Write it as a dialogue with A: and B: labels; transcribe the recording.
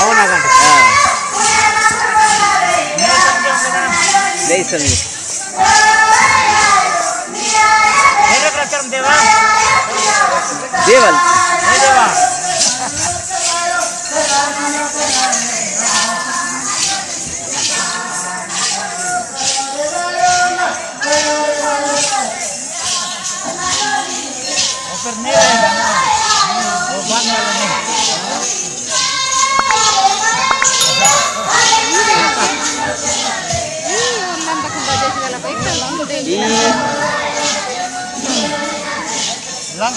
A: అవునా లేసండి
B: దేవల్ దేవా
A: Fernera. ランドエバー
C: からマ